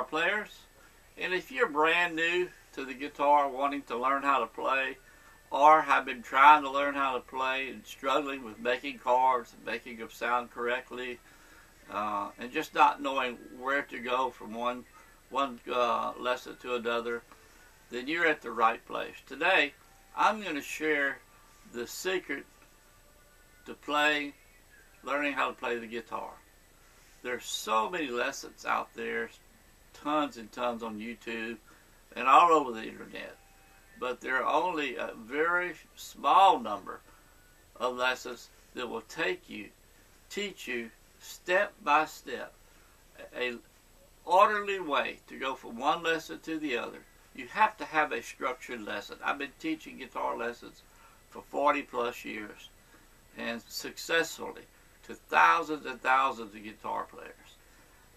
guitar players. And if you're brand new to the guitar, wanting to learn how to play, or have been trying to learn how to play and struggling with making chords and making them sound correctly, uh, and just not knowing where to go from one one uh, lesson to another, then you're at the right place. Today, I'm going to share the secret to play, learning how to play the guitar. There's so many lessons out there, tons and tons on YouTube and all over the internet. But there are only a very small number of lessons that will take you, teach you step by step, a orderly way to go from one lesson to the other. You have to have a structured lesson. I've been teaching guitar lessons for 40 plus years and successfully to thousands and thousands of guitar players.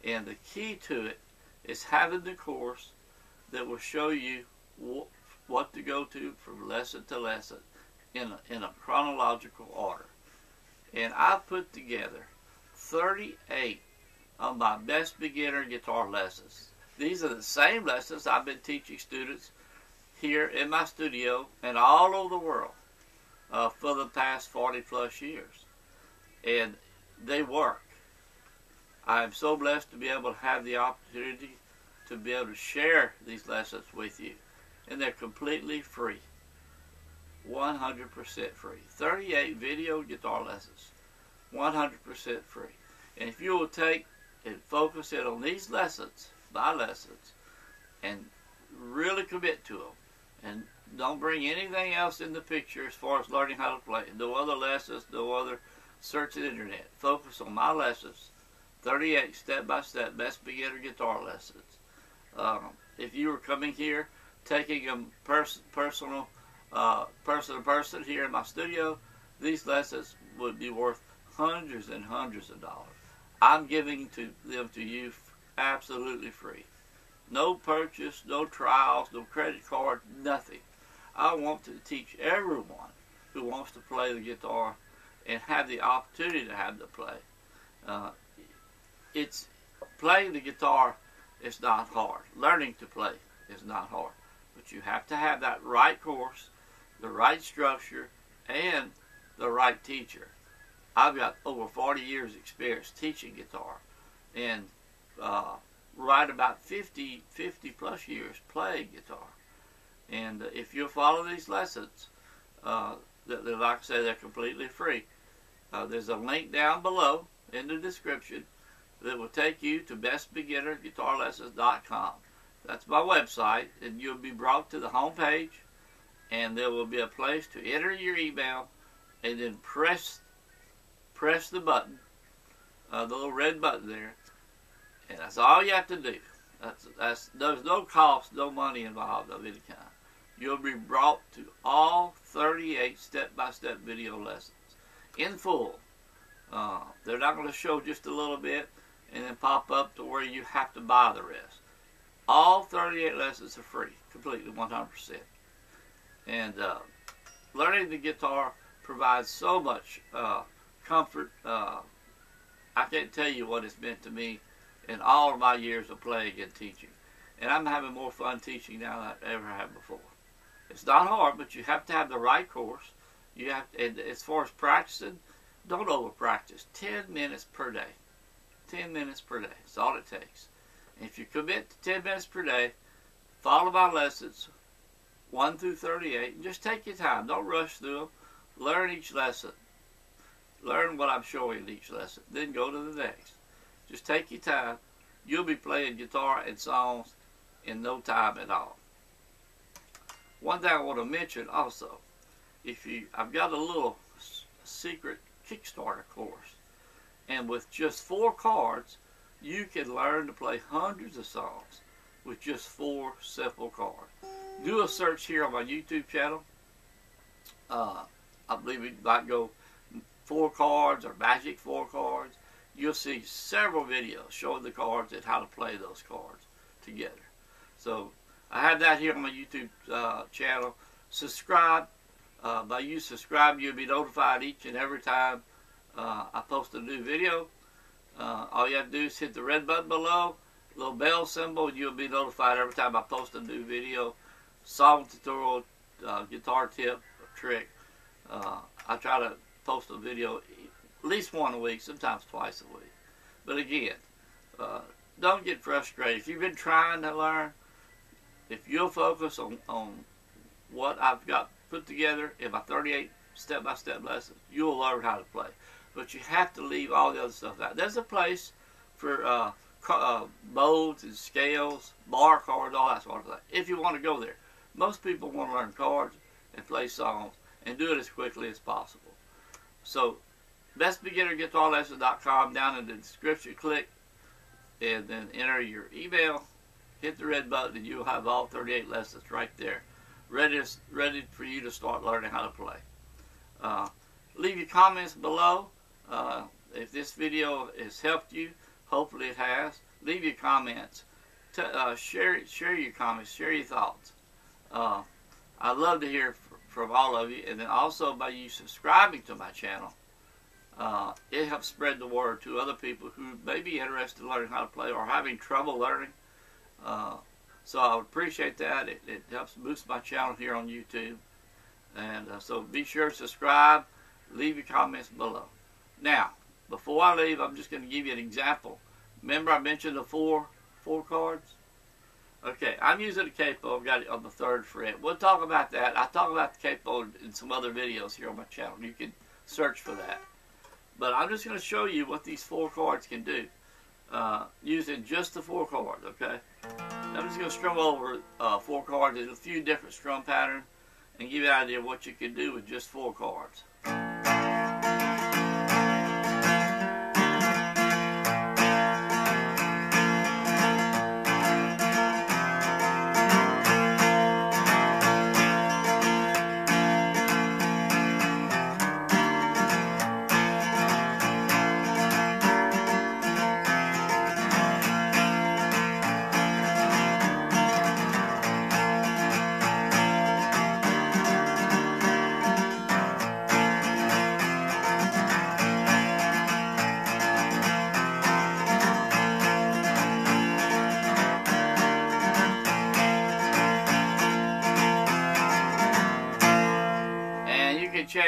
And the key to it is having the course that will show you what to go to from lesson to lesson in a, in a chronological order. And I put together 38 of my best beginner guitar lessons. These are the same lessons I've been teaching students here in my studio and all over the world uh, for the past 40 plus years. And they work. I'm so blessed to be able to have the opportunity to be able to share these lessons with you. And they're completely free. 100% free. 38 video guitar lessons. 100% free. And if you will take and focus in on these lessons, my lessons, and really commit to them, and don't bring anything else in the picture as far as learning how to play. No other lessons, no other search the internet. Focus on my lessons. 38 step-by-step best beginner guitar lessons. Um, if you were coming here, taking them pers- personal, uh, person to person here in my studio, these lessons would be worth hundreds and hundreds of dollars. I'm giving to them to you absolutely free. No purchase, no trials, no credit card, nothing. I want to teach everyone who wants to play the guitar and have the opportunity to have the play. Uh, it's playing the guitar is not hard. Learning to play is not hard. But you have to have that right course, the right structure, and the right teacher. I've got over 40 years experience teaching guitar and uh, right about 50, 50 plus years playing guitar. And uh, if you follow these lessons, uh, that, like I say, they're completely free. Uh, there's a link down below in the description that will take you to bestbeginnerguitarlessons.com. That's my website, and you'll be brought to the home page, and there will be a place to enter your email, and then press press the button, uh, the little red button there, and that's all you have to do. That's, that's there's no cost, no money involved of any kind. You'll be brought to all 38 step-by-step video lessons in full. Uh, they're not going to show just a little bit and then pop up to where you have to buy the rest. All 38 lessons are free, completely 100%. And uh, learning the guitar provides so much uh, comfort. Uh, I can't tell you what it's meant to me in all of my years of playing and teaching. And I'm having more fun teaching now than I've ever had before. It's not hard, but you have to have the right course. You have, to, and as far as practicing, don't over practice. Ten minutes per day. Ten minutes per day. That's all it takes. If you commit to ten minutes per day, follow my lessons, one through thirty-eight, and just take your time. Don't rush through them. Learn each lesson. Learn what I'm showing in each lesson. Then go to the next. Just take your time. You'll be playing guitar and songs in no time at all. One thing I want to mention also, if you, I've got a little secret Kickstarter course, and with just four chords, you can learn to play hundreds of songs with just four simple chords. Do a search here on my YouTube channel. Uh, I believe it might go four chords or magic four chords, you'll see several videos showing the chords and how to play those chords together. So I have that here on my YouTube uh, channel. Subscribe. Uh, by you subscribe, you'll be notified each and every time uh, I post a new video. Uh, all you have to do is hit the red button below little bell symbol, and you'll be notified every time I post a new video, song tutorial, uh, guitar tip, trick. Uh, I try to post a video at least one a week, sometimes twice a week. But again, uh, don't get frustrated. If you've been trying to learn, if you'll focus on, on what I've got put together in my 38 step-by-step lessons, you'll learn how to play. But you have to leave all the other stuff out. There's a place for uh, uh, modes and scales, bar chords, all that sort of thing. If you want to go there, most people want to learn chords and play songs and do it as quickly as possible. So, bestbeginnerguitarlesson.com down in the description, click and then enter your email, hit the red button, and you'll have all 38 lessons right there, ready, ready for you to start learning how to play. Uh, leave your comments below. Uh, if this video has helped you, hopefully it has. Leave your comments. T uh, share share your comments. Share your thoughts. Uh, I'd love to hear from all of you, and then also by you subscribing to my channel. Uh, it helps spread the word to other people who may be interested in learning how to play or having trouble learning. Uh, so I would appreciate that. It, it, helps boost my channel here on YouTube. And uh, so be sure to subscribe. Leave your comments below. Now, before I leave, I'm just going to give you an example. Remember I mentioned the four four chords? Okay, I'm using a capo. I've got it on the third fret. We'll talk about that. I talk about the capo in some other videos here on my channel. You can search for that. But I'm just going to show you what these four chords can do uh, using just the four chords, okay? I'm just going to strum over uh, four chords in a few different strum patterns and give you an idea of what you can do with just four chords.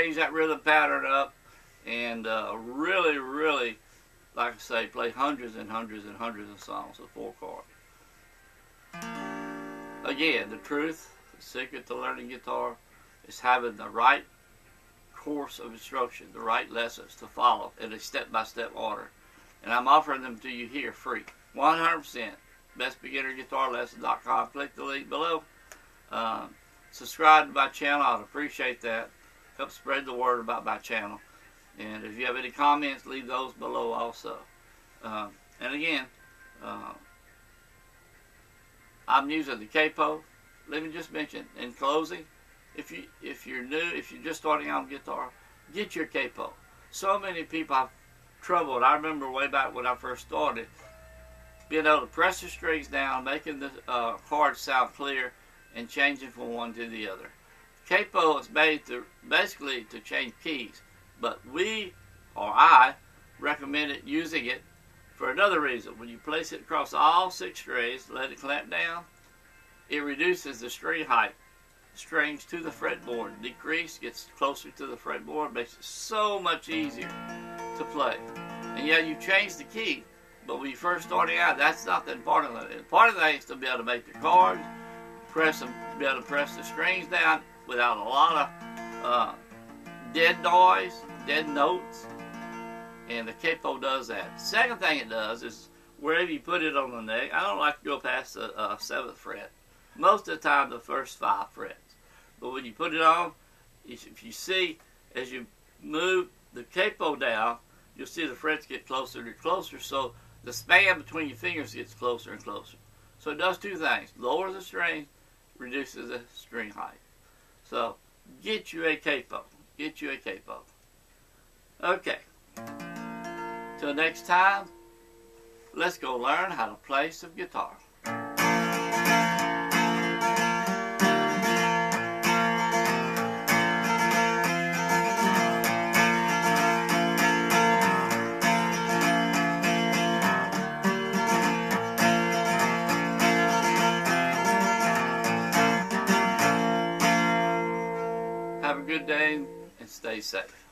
Change that rhythm pattern up and uh, really, really, like I say, play hundreds and hundreds and hundreds of songs with four chords. Again, the truth, the secret to learning guitar is having the right course of instruction, the right lessons to follow in a step-by-step -step order. And I'm offering them to you here free, 100%. BestBeginnerGuitarLesson.com. Click the link below. Um, subscribe to my channel. I'd appreciate that help spread the word about my channel. And if you have any comments, leave those below also. Uh, and again, uh, I'm using the capo. Let me just mention in closing, if you if you're new, if you're just starting out on guitar, get your capo. So many people have trouble. I remember way back when I first started, being able to press the strings down, making the uh, chords sound clear, and changing from one to the other. Capo is made to basically to change keys, but we or I recommended using it for another reason. When you place it across all six strings, let it clamp down, it reduces the string height. Strings to the fretboard decrease, gets closer to the fretboard, makes it so much easier to play. And yeah, you change the key, but when you first starting out, that's not the important thing. The important thing is to be able to make the chords, press them, be able to press the strings down, without a lot of uh, dead noise, dead notes, and the capo does that. Second thing it does is wherever you put it on the neck, I don't like to go past the uh, seventh fret. Most of the time, the first five frets. But when you put it on, if you see as you move the capo down, you'll see the frets get closer and closer. So the span between your fingers gets closer and closer. So it does two things: lowers the string, reduces the string height. So get you a capo. Get you a capo. Okay. Till next time, let's go learn how to play some guitar. Stay.